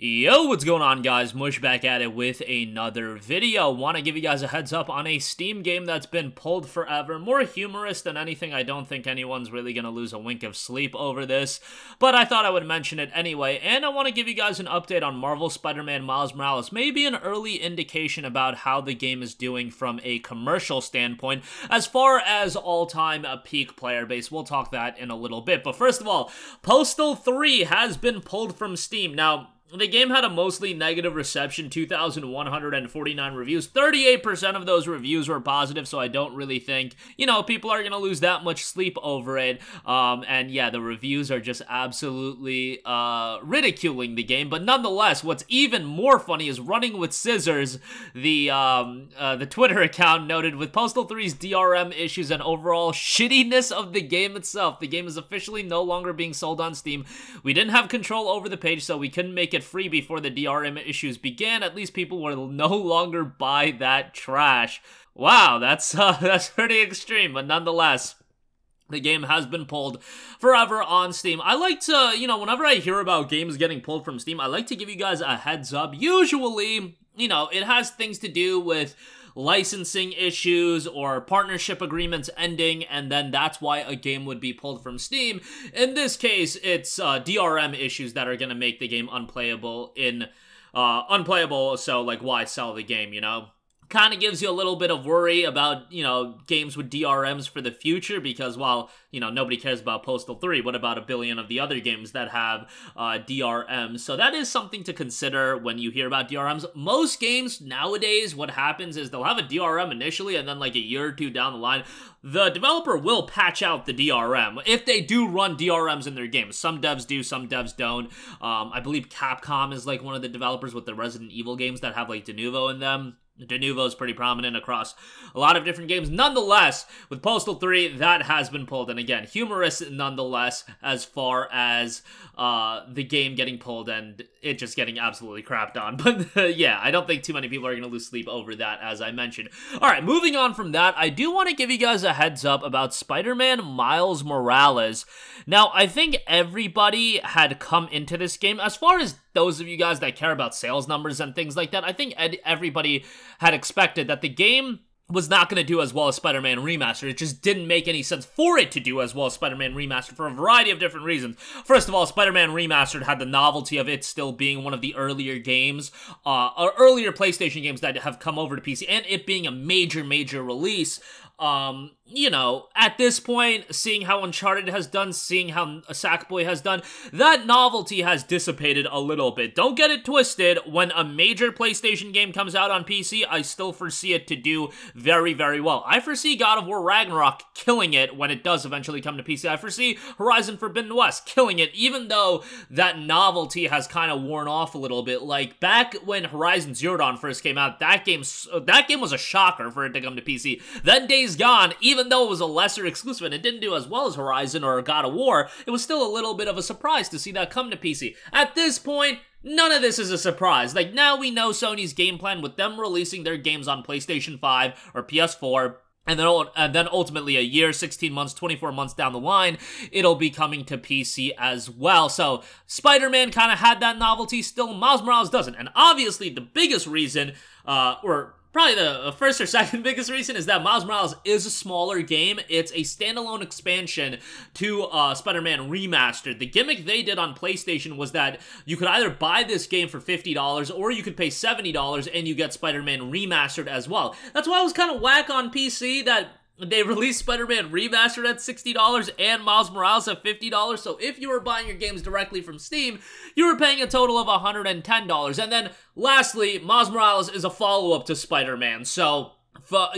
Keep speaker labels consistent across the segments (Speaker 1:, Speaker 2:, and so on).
Speaker 1: Yo, what's going on guys? Mush back at it with another video. Want to give you guys a heads up on a Steam game that's been pulled forever. More humorous than anything. I don't think anyone's really going to lose a wink of sleep over this. But I thought I would mention it anyway. And I want to give you guys an update on Marvel Spider-Man Miles Morales. Maybe an early indication about how the game is doing from a commercial standpoint. As far as all-time uh, peak player base, we'll talk that in a little bit. But first of all, Postal 3 has been pulled from Steam. Now, the game had a mostly negative reception, 2,149 reviews. 38% of those reviews were positive, so I don't really think, you know, people are going to lose that much sleep over it. Um, and yeah, the reviews are just absolutely uh, ridiculing the game. But nonetheless, what's even more funny is Running with Scissors, the, um, uh, the Twitter account noted with Postal 3's DRM issues and overall shittiness of the game itself. The game is officially no longer being sold on Steam. We didn't have control over the page, so we couldn't make it free before the DRM issues began, at least people will no longer buy that trash. Wow, that's uh, that's pretty extreme, but nonetheless, the game has been pulled forever on Steam. I like to, you know, whenever I hear about games getting pulled from Steam, I like to give you guys a heads up. Usually, you know, it has things to do with licensing issues or partnership agreements ending, and then that's why a game would be pulled from Steam. In this case, it's uh, DRM issues that are going to make the game unplayable in uh, unplayable. So like, why sell the game? You know kind of gives you a little bit of worry about, you know, games with DRMs for the future because while, you know, nobody cares about Postal 3, what about a billion of the other games that have uh, DRMs? So that is something to consider when you hear about DRMs. Most games nowadays, what happens is they'll have a DRM initially and then like a year or two down the line, the developer will patch out the DRM if they do run DRMs in their games. Some devs do, some devs don't. Um, I believe Capcom is like one of the developers with the Resident Evil games that have like Denuvo in them. Denuvo is pretty prominent across a lot of different games. Nonetheless, with Postal 3, that has been pulled. And again, humorous nonetheless, as far as uh, the game getting pulled and it just getting absolutely crapped on. But yeah, I don't think too many people are going to lose sleep over that, as I mentioned. All right, moving on from that, I do want to give you guys a heads up about Spider Man Miles Morales. Now, I think everybody had come into this game, as far as those of you guys that care about sales numbers and things like that, I think everybody had expected that the game was not going to do as well as Spider-Man Remastered. It just didn't make any sense for it to do as well as Spider-Man Remastered for a variety of different reasons. First of all, Spider-Man Remastered had the novelty of it still being one of the earlier games, uh, earlier PlayStation games that have come over to PC, and it being a major, major release. Um, you know, at this point, seeing how Uncharted has done, seeing how Sackboy has done, that novelty has dissipated a little bit. Don't get it twisted. When a major PlayStation game comes out on PC, I still foresee it to do very, very well. I foresee God of War Ragnarok killing it when it does eventually come to PC. I foresee Horizon Forbidden West killing it, even though that novelty has kind of worn off a little bit. Like, back when Horizon Zero Dawn first came out, that game, that game was a shocker for it to come to PC. Then Days Gone, even even though it was a lesser exclusive and it didn't do as well as Horizon or God of War, it was still a little bit of a surprise to see that come to PC. At this point, None of this is a surprise. Like, now we know Sony's game plan with them releasing their games on PlayStation 5 or PS4 and then, and then ultimately a year, 16 months, 24 months down the line, it'll be coming to PC as well. So Spider-Man kind of had that novelty still. Miles Morales doesn't. And obviously the biggest reason, uh, or probably the first or second biggest reason is that Miles Morales is a smaller game. It's a standalone expansion to uh, Spider-Man Remastered. The gimmick they did on PlayStation was that you could either buy this game for $50 or you could pay $70 and you get Spider-Man Remastered as well. That's why I was kind of whack on PC that they released Spider-Man Remastered at $60 and Miles Morales at $50. So if you were buying your games directly from Steam, you were paying a total of $110. And then lastly, Miles Morales is a follow-up to Spider-Man. So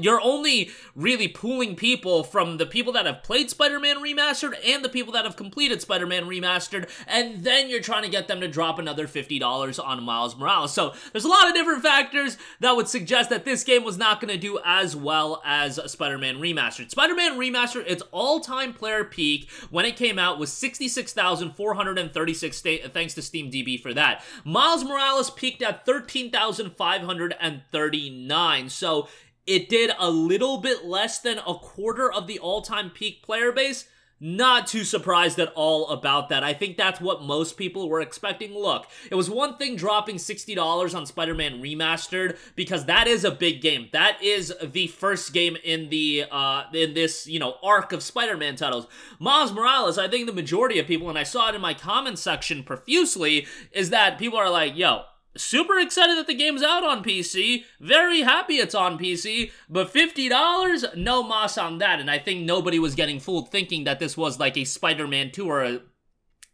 Speaker 1: you're only really pooling people from the people that have played Spider-Man Remastered and the people that have completed Spider-Man Remastered, and then you're trying to get them to drop another $50 on Miles Morales. So there's a lot of different factors that would suggest that this game was not going to do as well as Spider-Man Remastered. Spider-Man Remastered, its all-time player peak when it came out was 66,436 thanks to Steam DB for that. Miles Morales peaked at 13,539. So it did a little bit less than a quarter of the all-time peak player base. not too surprised at all about that. I think that's what most people were expecting. Look, it was one thing dropping $60 on Spider-Man Remastered because that is a big game. That is the first game in the uh in this, you know, arc of Spider-Man titles. Miles Morales, I think the majority of people and I saw it in my comment section profusely is that people are like, "Yo, super excited that the game's out on PC. Very happy it's on PC. But $50? No moss on that. And I think nobody was getting fooled thinking that this was like a Spider-Man 2 or a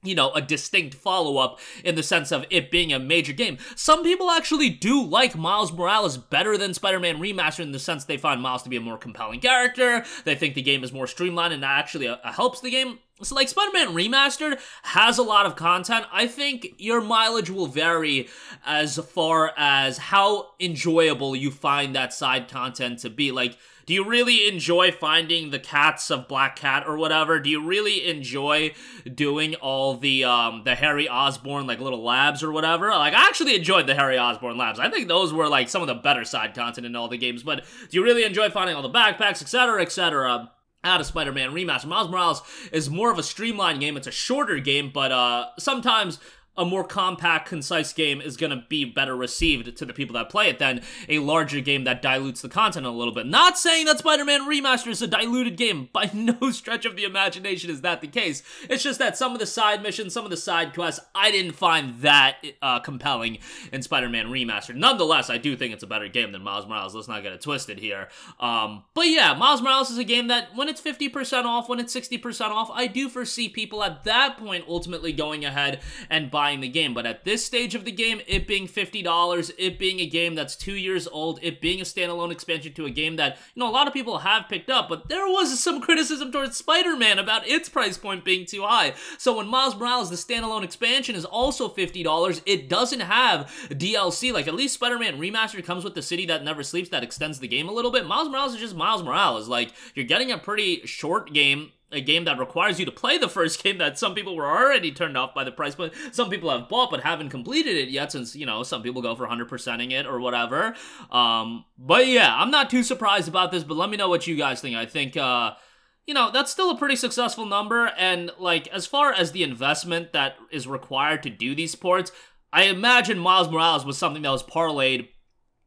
Speaker 1: you know, a distinct follow-up in the sense of it being a major game. Some people actually do like Miles Morales better than Spider-Man Remastered in the sense they find Miles to be a more compelling character, they think the game is more streamlined and actually uh, helps the game. So, like, Spider-Man Remastered has a lot of content. I think your mileage will vary as far as how enjoyable you find that side content to be. Like, do you really enjoy finding the cats of Black Cat or whatever? Do you really enjoy doing all the um the Harry Osborn like little labs or whatever? Like I actually enjoyed the Harry Osborn labs. I think those were like some of the better side content in all the games. But do you really enjoy finding all the backpacks, etc., etc.? Out of Spider-Man Remaster. Miles Morales is more of a streamlined game. It's a shorter game, but uh, sometimes a more compact, concise game is going to be better received to the people that play it than a larger game that dilutes the content a little bit. Not saying that Spider-Man Remaster is a diluted game. By no stretch of the imagination is that the case. It's just that some of the side missions, some of the side quests, I didn't find that uh, compelling in Spider-Man Remaster. Nonetheless, I do think it's a better game than Miles Morales. Let's not get it twisted here. Um, but yeah, Miles Morales is a game that when it's 50% off, when it's 60% off, I do foresee people at that point ultimately going ahead and buying buying the game. But at this stage of the game, it being $50, it being a game that's two years old, it being a standalone expansion to a game that, you know, a lot of people have picked up, but there was some criticism towards Spider-Man about its price point being too high. So when Miles Morales, the standalone expansion, is also $50, it doesn't have DLC. Like, at least Spider-Man Remastered comes with the City That Never Sleeps that extends the game a little bit. Miles Morales is just Miles Morales. Like, you're getting a pretty short game a game that requires you to play the first game that some people were already turned off by the price point. Some people have bought but haven't completed it yet since, you know, some people go for 100%ing it or whatever. Um, but yeah, I'm not too surprised about this, but let me know what you guys think. I think, uh, you know, that's still a pretty successful number. And, like, as far as the investment that is required to do these ports, I imagine Miles Morales was something that was parlayed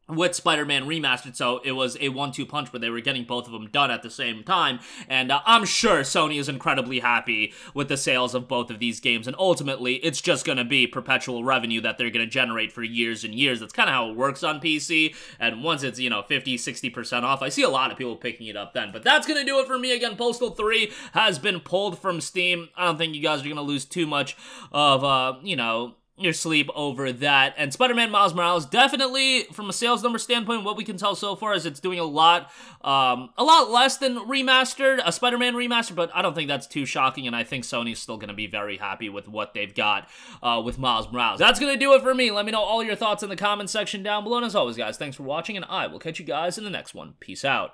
Speaker 1: with Spider-Man Remastered, so it was a one-two punch where they were getting both of them done at the same time, and uh, I'm sure Sony is incredibly happy with the sales of both of these games, and ultimately, it's just gonna be perpetual revenue that they're gonna generate for years and years. That's kind of how it works on PC, and once it's, you know, 50, 60% off, I see a lot of people picking it up then, but that's gonna do it for me. Again, Postal 3 has been pulled from Steam. I don't think you guys are gonna lose too much of, uh, you know, your sleep over that. And Spider-Man Miles Morales, definitely, from a sales number standpoint, what we can tell so far is it's doing a lot, um, a lot less than remastered, a Spider-Man remaster, but I don't think that's too shocking, and I think Sony's still going to be very happy with what they've got uh, with Miles Morales. That's going to do it for me. Let me know all your thoughts in the comment section down below, and as always, guys, thanks for watching, and I will catch you guys in the next one. Peace out.